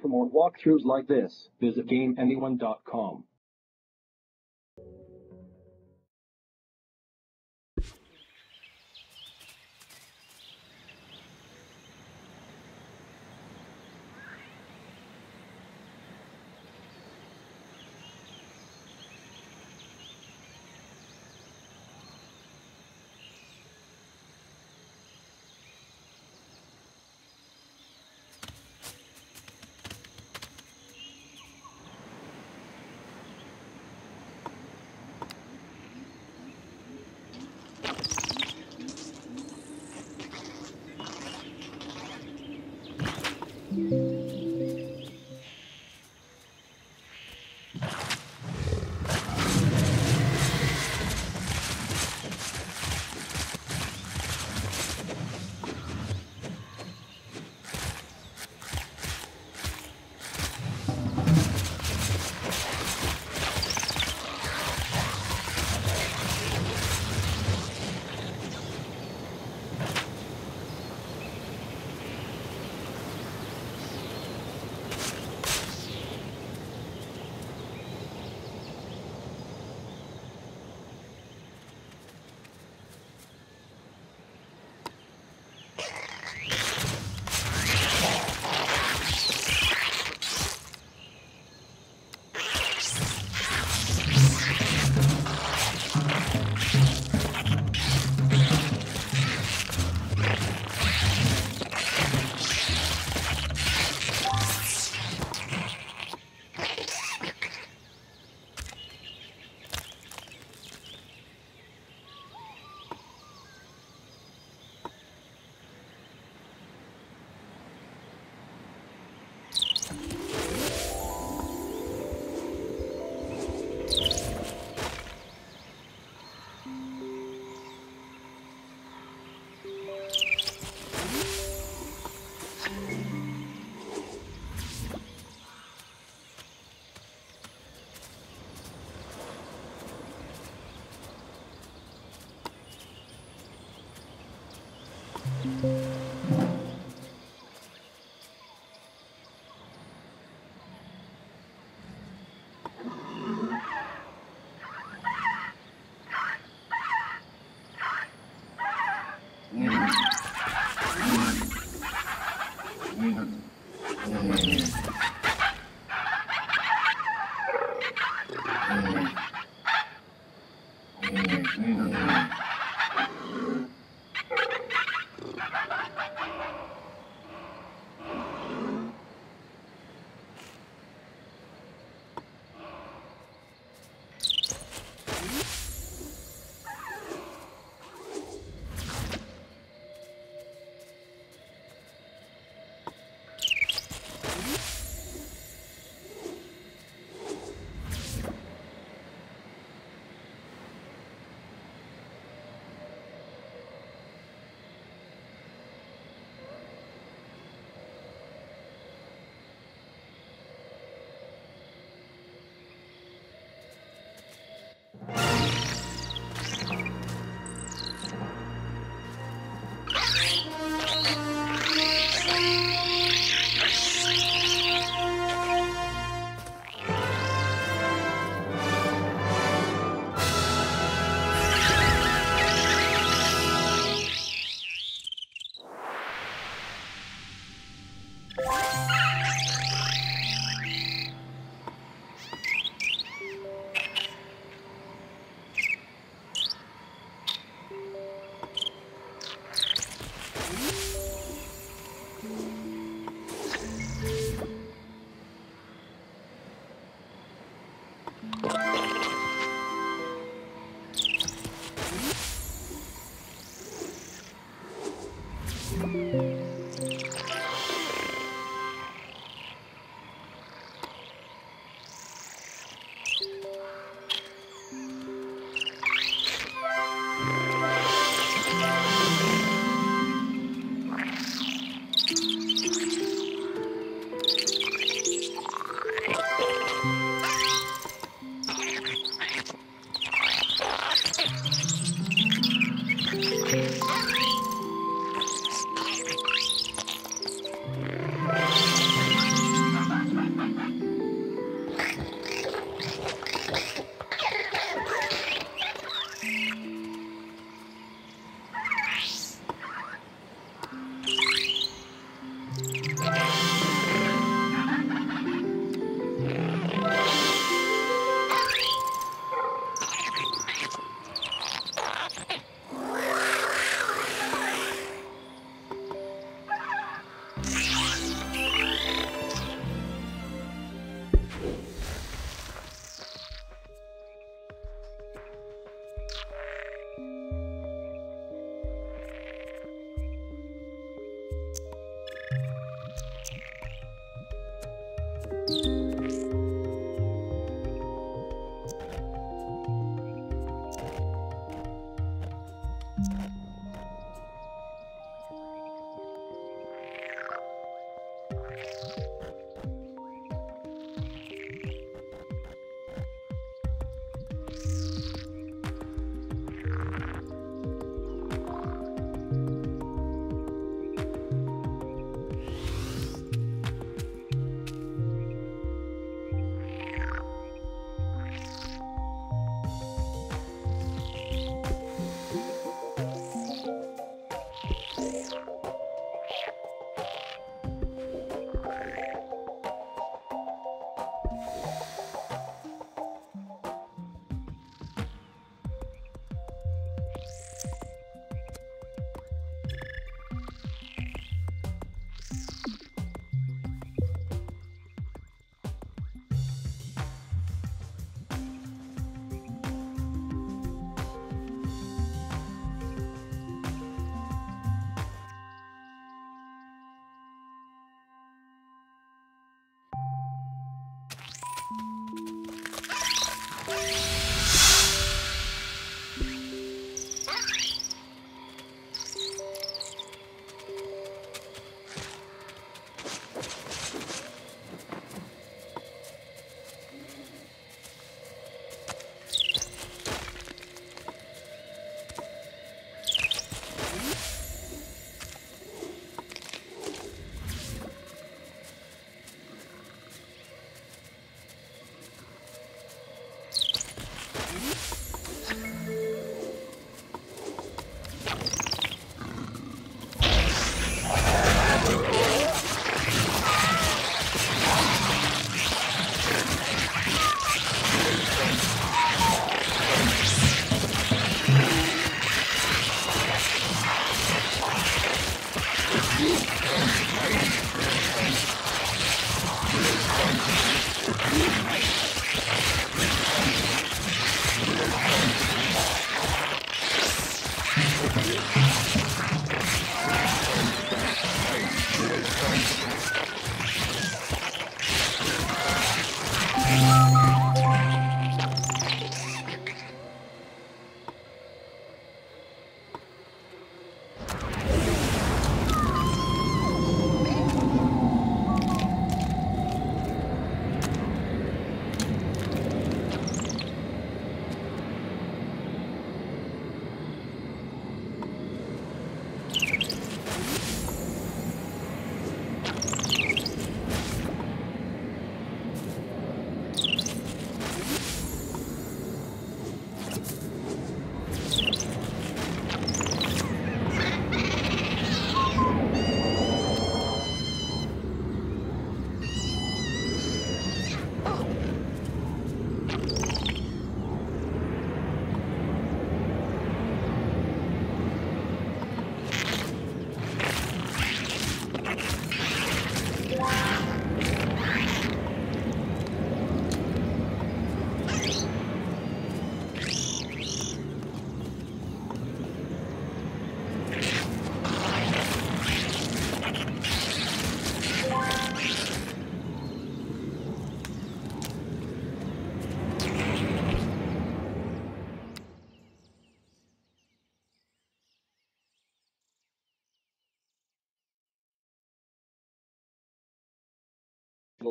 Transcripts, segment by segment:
For more walkthroughs like this, visit GameAnyone.com. you.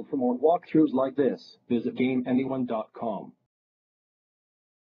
For more walkthroughs like this, visit GameAnyone.com.